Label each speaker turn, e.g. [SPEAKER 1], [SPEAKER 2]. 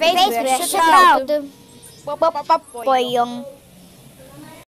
[SPEAKER 1] Facebook, shout out. Boyong.